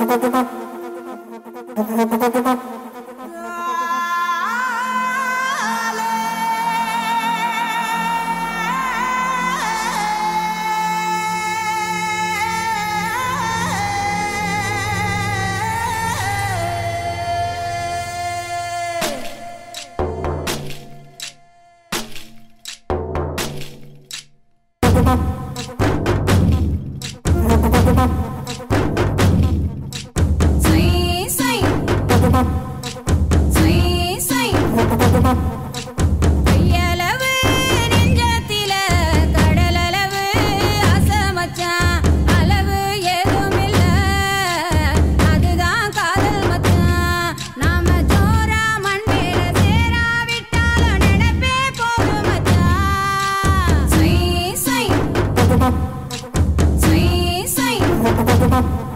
Bye. Bye.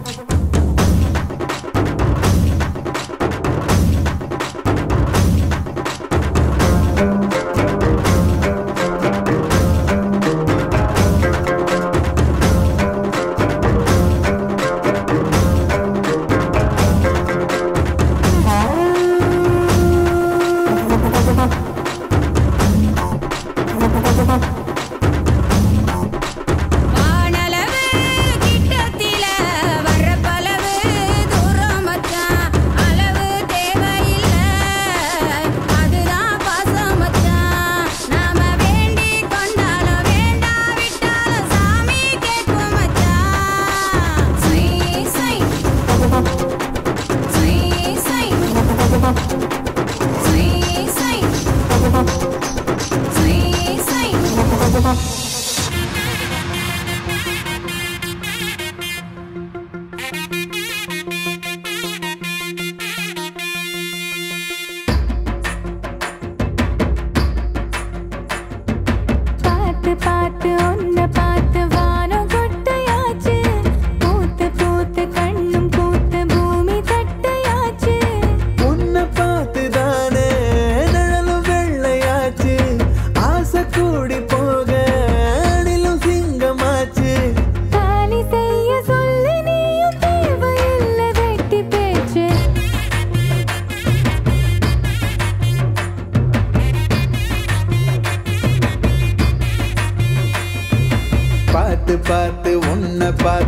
न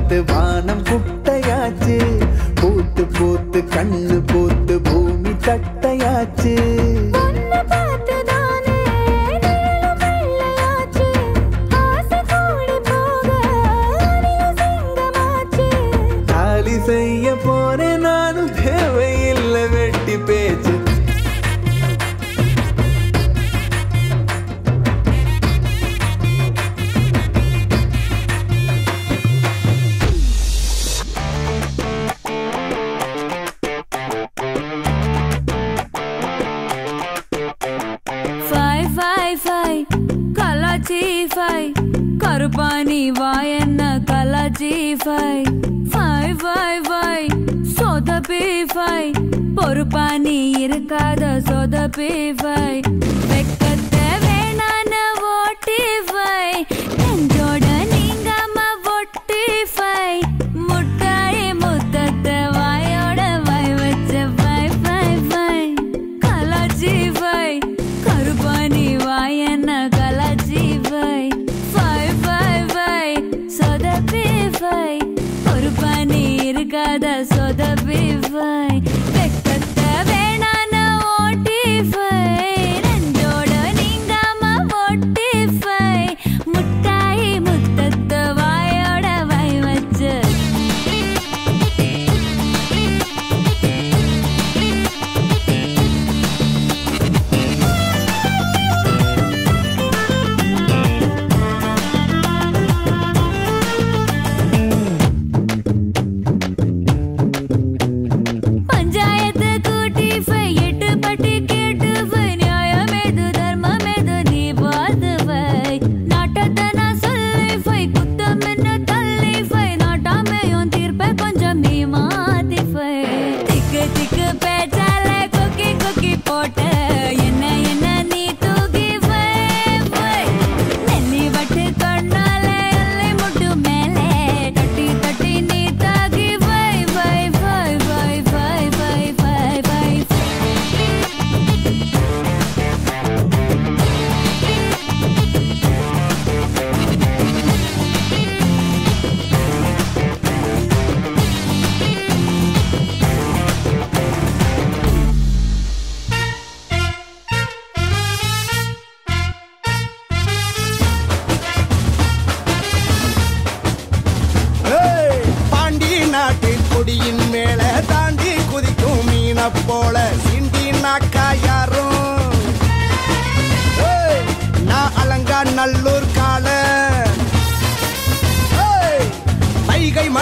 போட்டு வானம் குட்டையாச்சு. பூத்து பூத்து கண்ணு பூத்து பூமி தட்டையாச்சு. ஃபை கருப்பானி வா என்ன கலாச்சி ஃபை ஃபை ஃபை ஃபை சொதப்பி ஃபை பொறுப்பானி இருக்காத சொதப்பி ஃபை வெக்கத்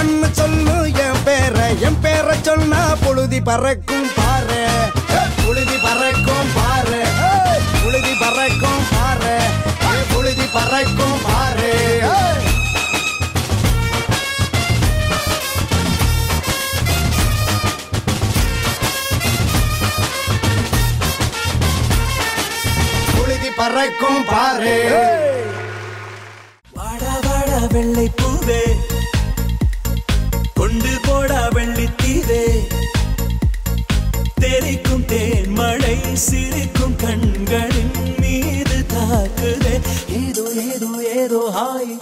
கண்ணு சொல்லு என் பேர என் பேர சொன்னா புழுதி பறக்கும் பாரு புழுதி பறக்கும் பாரு புழுதி பறக்கும் பாரு புழுதி பறக்கும் பாரு புழுதி பறக்கும் பாரு வாடா வாடா வெள்ளை பூவே. சிரிக்கும் கண்களின் மீது தாக்குதே ஏதோ ஏதோ ஏதோ ஹாய்